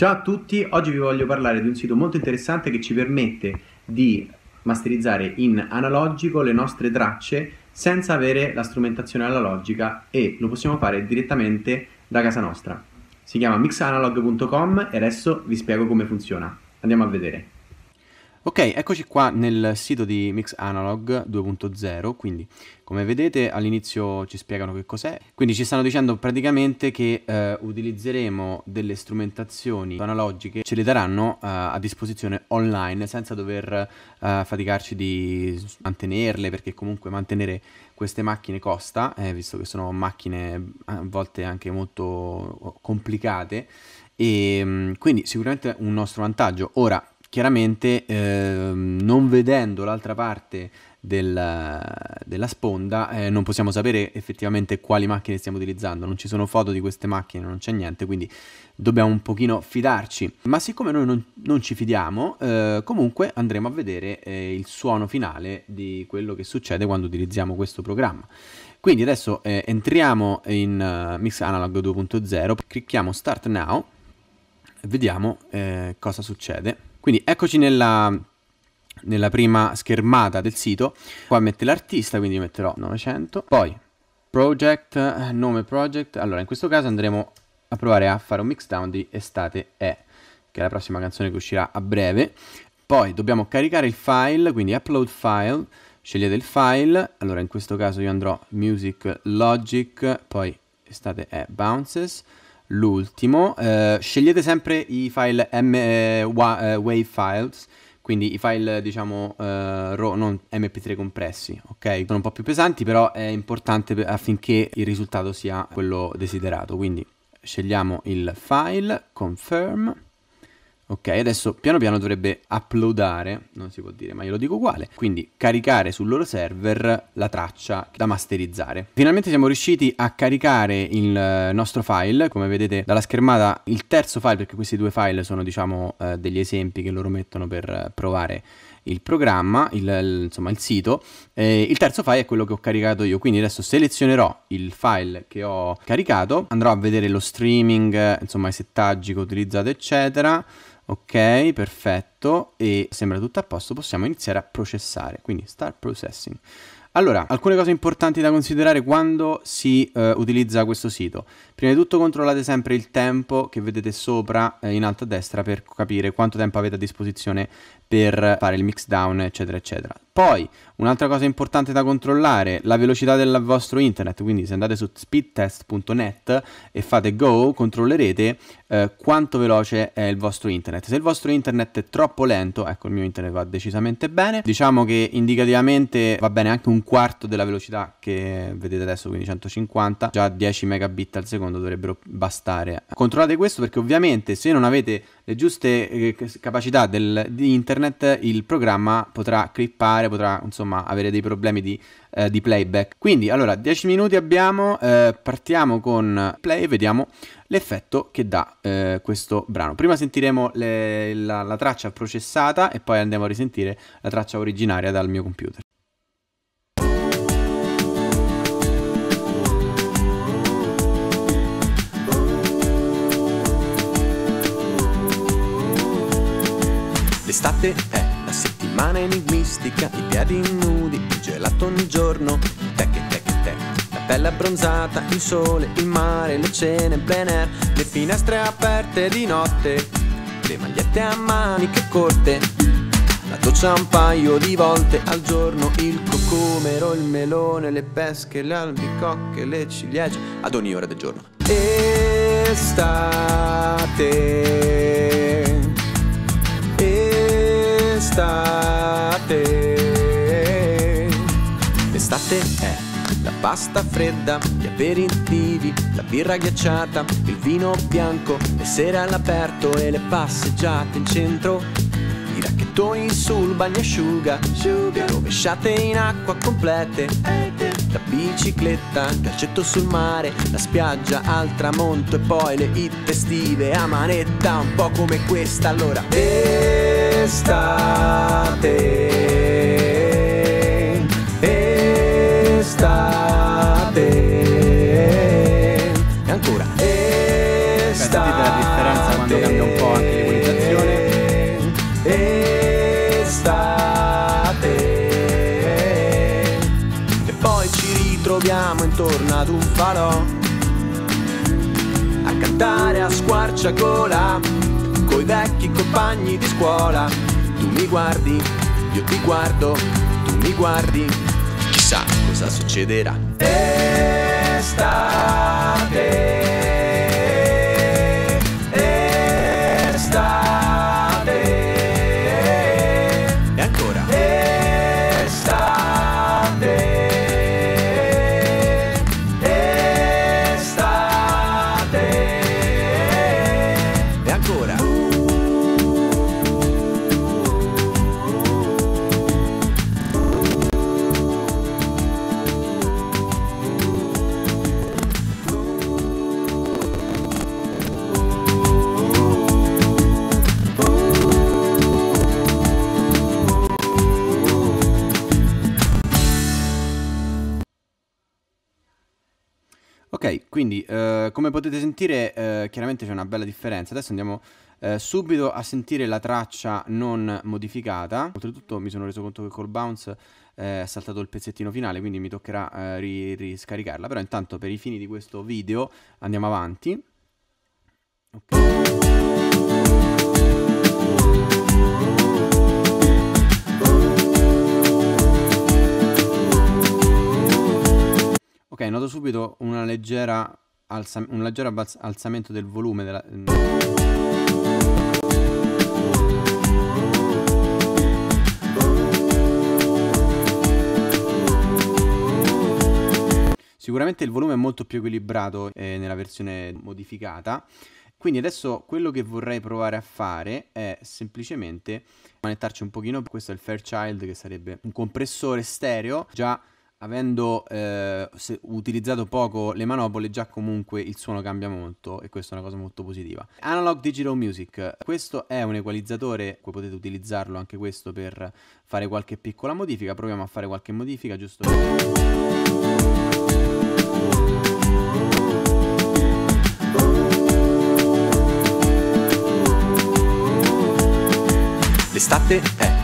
Ciao a tutti, oggi vi voglio parlare di un sito molto interessante che ci permette di masterizzare in analogico le nostre tracce senza avere la strumentazione analogica e lo possiamo fare direttamente da casa nostra. Si chiama mixanalog.com e adesso vi spiego come funziona. Andiamo a vedere. Ok, eccoci qua nel sito di Mix Analog 2.0, quindi come vedete all'inizio ci spiegano che cos'è, quindi ci stanno dicendo praticamente che eh, utilizzeremo delle strumentazioni analogiche, ce le daranno eh, a disposizione online senza dover eh, faticarci di mantenerle, perché comunque mantenere queste macchine costa, eh, visto che sono macchine a volte anche molto complicate, e mm, quindi sicuramente un nostro vantaggio. Ora, chiaramente eh, non vedendo l'altra parte del, della sponda eh, non possiamo sapere effettivamente quali macchine stiamo utilizzando, non ci sono foto di queste macchine, non c'è niente, quindi dobbiamo un pochino fidarci. Ma siccome noi non, non ci fidiamo, eh, comunque andremo a vedere eh, il suono finale di quello che succede quando utilizziamo questo programma. Quindi adesso eh, entriamo in uh, Mix Analog 2.0, clicchiamo Start Now vediamo cosa succede. Quindi eccoci nella, nella prima schermata del sito. Qua mette l'artista, quindi metterò 900. Poi project, nome project. Allora, in questo caso andremo a provare a fare un mixdown di Estate E, che è la prossima canzone che uscirà a breve. Poi dobbiamo caricare il file, quindi upload file, scegliete il file. Allora, in questo caso io andrò music logic, poi Estate E bounces l'ultimo. Eh, scegliete sempre i file M, eh, eh, WAV files, quindi i file diciamo eh, RAW, non MP3 compressi, ok? Sono un po' più pesanti, però è importante affinché il risultato sia quello desiderato. Quindi scegliamo il file, confirm Ok, adesso piano piano dovrebbe uploadare, non si può dire, ma io lo dico uguale, quindi caricare sul loro server la traccia da masterizzare. Finalmente siamo riusciti a caricare il eh, nostro file, come vedete dalla schermata il terzo file, perché questi due file sono diciamo eh, degli esempi che loro mettono per provare il programma, il, il, insomma il sito. Eh, il terzo file è quello che ho caricato io, quindi adesso selezionerò il file che ho caricato, andrò a vedere lo streaming, insomma i settaggi che ho utilizzato eccetera Ok, perfetto. E sembra tutto a posto. Possiamo iniziare a processare. Quindi start processing. Allora, alcune cose importanti da considerare quando si uh, utilizza questo sito. Prima di tutto controllate sempre il tempo che vedete sopra eh, in alto a destra per capire quanto tempo avete a disposizione per fare il mix down, eccetera, eccetera. Poi, un'altra cosa importante da controllare, la velocità del vostro internet, quindi se andate su speedtest.net e fate go, controllerete eh, quanto veloce è il vostro internet. Se il vostro internet è troppo lento, ecco il mio internet va decisamente bene, diciamo che indicativamente va bene anche un quarto della velocità che vedete adesso, quindi 150, già 10 megabit al secondo dovrebbero bastare. Controllate questo perché ovviamente se non avete le giuste eh, capacità del, di internet il programma potrà clippare, potrà insomma avere dei problemi di, eh, di playback. Quindi allora 10 minuti abbiamo, eh, partiamo con play e vediamo l'effetto che dà eh, questo brano. Prima sentiremo le, la, la traccia processata e poi andiamo a risentire la traccia originaria dal mio computer. L'estate è la settimana enigmistica, i piedi nudi, il gelato ogni giorno, tec e tec e tec. La pelle abbronzata, il sole, il mare, le cene, plein air, le finestre aperte di notte, le magliette a maniche corte. La doccia un paio di volte al giorno, il cocomero, il melone, le pesche, le albicocche, le ciliegie, ad ogni ora del giorno. Estate Estate. L'estate è la pasta fredda, gli aperitivi, la birra ghiacciata, il vino bianco, le sere all'aperto e le passeggiate in centro. I racchettoni sul bagnasciuga, rovesciate in acqua complete. La bicicletta, calcetto sul mare, la spiaggia al tramonto e poi le hit estive a manetta, un po' come questa allora. E estate, estate. E ancora. Estate. Beh, sentite la differenza quando cambia un po' anche l'equalizzazione. Estate. E poi ci ritroviamo intorno ad un falò. A cantare a squarciagola coi vecchi compagni di scuola. Tu mi guardi, io ti guardo, tu mi guardi, chissà cosa succederà. Estate. Quindi, eh, come potete sentire, eh, chiaramente c'è una bella differenza. Adesso andiamo eh, subito a sentire la traccia non modificata. Oltretutto mi sono reso conto che col bounce eh, è saltato il pezzettino finale, quindi mi toccherà eh, ri riscaricarla. Però intanto per i fini di questo video andiamo avanti. Ok. Leggera alza, un leggero alzamento del volume della... Sicuramente il volume è molto più equilibrato eh, nella versione modificata. Quindi adesso quello che vorrei provare a fare è semplicemente manettarci un pochino. Questo è il Fairchild che sarebbe un compressore stereo già avendo eh, utilizzato poco le manopole già comunque il suono cambia molto e questa è una cosa molto positiva. Analog Digital Music, questo è un equalizzatore, potete utilizzarlo anche questo per fare qualche piccola modifica, proviamo a fare qualche modifica giusto L'estate è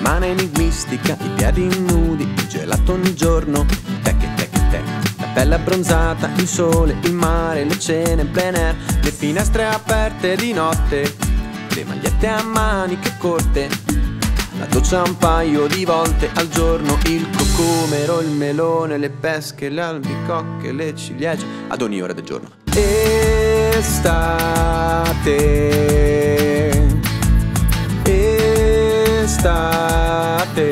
settimana enigmistica, i piedi nudi, il gelato ogni giorno, tec tec tec. La pelle abbronzata, il sole, il mare, le cene, plein air, le finestre aperte di notte, le magliette a maniche corte, la doccia un paio di volte al giorno, il cocomero, il melone, le pesche, le albicocche, le ciliegie, ad ogni ora del giorno. Estate Estate.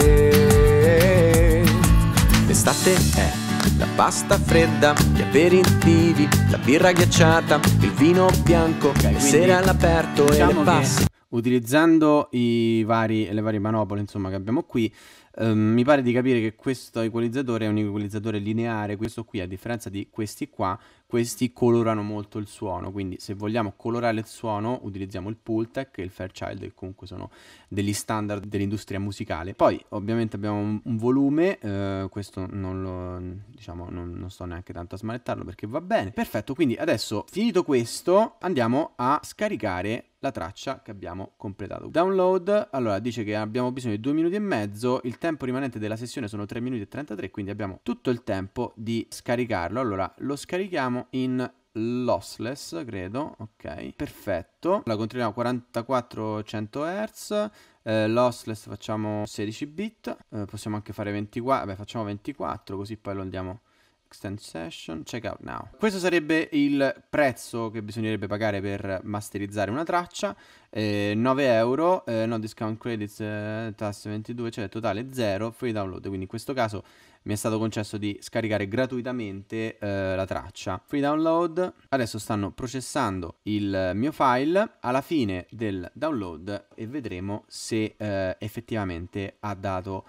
L'estate è la pasta fredda, gli aperitivi, la birra ghiacciata, il vino bianco, okay, le sere all'aperto diciamo e le passe. Utilizzando vari, le varie manopole insomma, che abbiamo qui, Um, mi pare di capire che questo equalizzatore è un equalizzatore lineare, questo qui a differenza di questi qua, questi colorano molto il suono, quindi se vogliamo colorare il suono utilizziamo il Pultec e il Fairchild che comunque sono degli standard dell'industria musicale. Poi ovviamente abbiamo un, un volume, uh, questo non lo diciamo non, non sto neanche tanto a smanettarlo perché va bene. Perfetto, quindi adesso finito questo andiamo a scaricare la traccia che abbiamo completato. Download, allora dice che abbiamo bisogno di due minuti e mezzo, il tempo rimanente della sessione sono 3 minuti e 33, quindi abbiamo tutto il tempo di scaricarlo. Allora lo scarichiamo in lossless, credo, ok, perfetto. La controlliamo 4400 Hz, eh, lossless facciamo 16 bit, eh, possiamo anche fare 24, vabbè facciamo 24 così poi lo andiamo Extend session, check out now. Questo sarebbe il prezzo che bisognerebbe pagare per masterizzare una traccia. Eh, 9 euro, eh, no discount credits, eh, tasse 22, cioè totale 0, free download. Quindi in questo caso mi è stato concesso di scaricare gratuitamente eh, la traccia. Free download, adesso stanno processando il mio file alla fine del download e vedremo se eh, effettivamente ha dato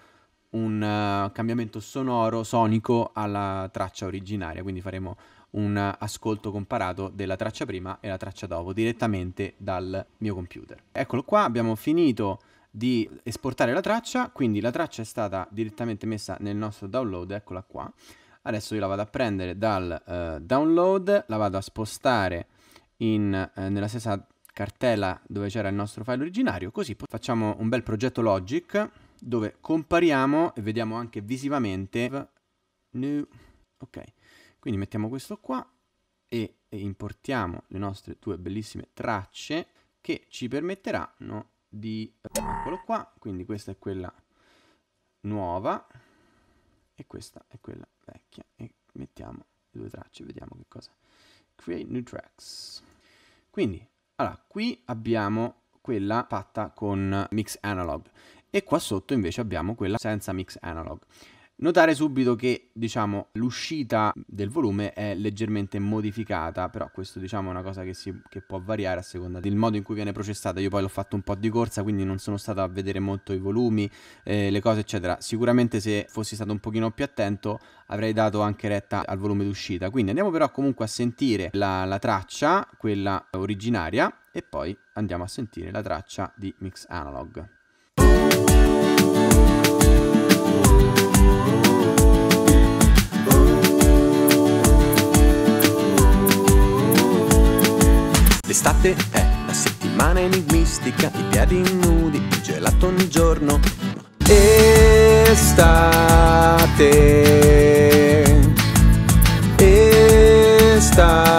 un uh, cambiamento sonoro, sonico alla traccia originaria, quindi faremo un uh, ascolto comparato della traccia prima e la traccia dopo direttamente dal mio computer. Eccolo qua, abbiamo finito di esportare la traccia, quindi la traccia è stata direttamente messa nel nostro download, eccola qua. Adesso io la vado a prendere dal uh, download, la vado a spostare in, nella stessa cartella dove c'era il nostro file originario, così facciamo un bel progetto Logic dove compariamo e vediamo anche visivamente. New, ok. Quindi mettiamo questo qua e, e importiamo le nostre due bellissime tracce che ci permetteranno di... Eccolo qua, quindi questa è quella nuova e questa è quella vecchia. E mettiamo le due tracce, vediamo che cosa. Create new tracks. Quindi, allora, qui abbiamo quella fatta con mix analog e qua sotto invece abbiamo quella senza mix analog. Notare subito che diciamo, l'uscita del volume è leggermente modificata, però questo diciamo, è una cosa che, si, che, può variare a seconda del modo in cui viene processata. Io poi l'ho fatto un po' di corsa, quindi non sono stato a vedere molto i volumi, eh, le cose eccetera. Sicuramente se fossi stato un pochino più attento avrei dato anche retta al volume d'uscita. Quindi andiamo però comunque a sentire la, la traccia, quella originaria, e poi andiamo a sentire la traccia di Mix Analog. L'estate è la settimana enigmistica, i piedi nudi, il gelato ogni giorno. Estate, estate,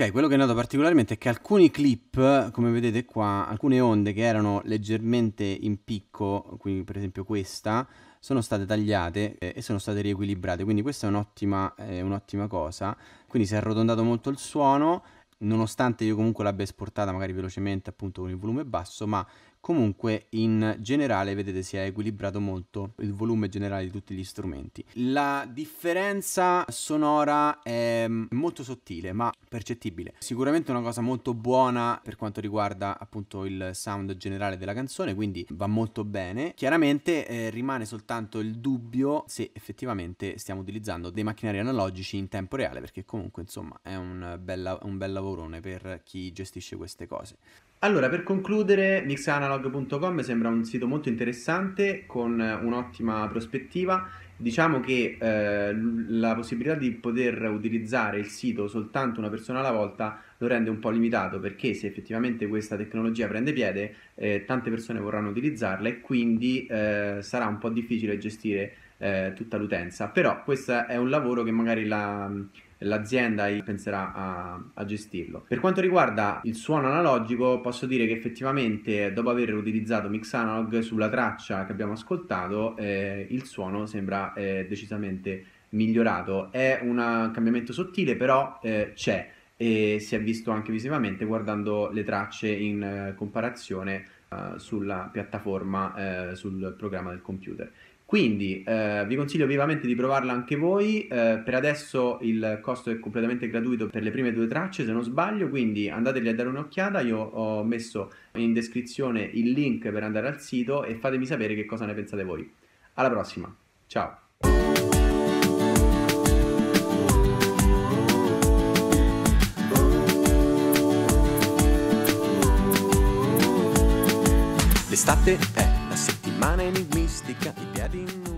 Ok, quello che noto particolarmente è che alcuni clip, come vedete qua, alcune onde che erano leggermente in picco, qui per esempio questa, sono state tagliate eh, e sono state riequilibrate, quindi questa è un'ottima, eh, un'ottima cosa. Quindi si è arrotondato molto il suono, nonostante io comunque l'abbia esportata magari velocemente appunto con il volume basso, ma comunque in generale vedete si è equilibrato molto il volume generale di tutti gli strumenti. La differenza sonora è molto sottile ma percettibile. Sicuramente una cosa molto buona per quanto riguarda appunto il sound generale della canzone quindi va molto bene. Chiaramente eh, rimane soltanto il dubbio se effettivamente stiamo utilizzando dei macchinari analogici in tempo reale perché comunque insomma è un bel, un bel lavorone per chi gestisce queste cose allora, per concludere, mixanalog.com sembra un sito molto interessante con un'ottima prospettiva. Diciamo che eh, la possibilità di poter utilizzare il sito soltanto una persona alla volta lo rende un po' limitato perché se effettivamente questa tecnologia prende piede, eh, tante persone vorranno utilizzarla e quindi eh, sarà un po' difficile gestire eh, tutta l'utenza. Però questo è un lavoro che magari la l'azienda penserà a, a, gestirlo. Per quanto riguarda il suono analogico, posso dire che effettivamente dopo aver utilizzato Mix Analog sulla traccia che abbiamo ascoltato, eh, il suono sembra eh, decisamente migliorato. È un cambiamento sottile, però eh, c'è e si è visto anche visivamente guardando le tracce in eh, comparazione eh, sulla piattaforma, eh, sul programma del computer. Quindi eh, vi consiglio vivamente di provarla anche voi, eh, per adesso il costo è completamente gratuito per le prime due tracce se non sbaglio, quindi andateli a dare un'occhiata, io ho messo in descrizione il link per andare al sito e fatemi sapere che cosa ne pensate voi. Alla prossima, ciao! L'estate è settimana enigmistica, i piedi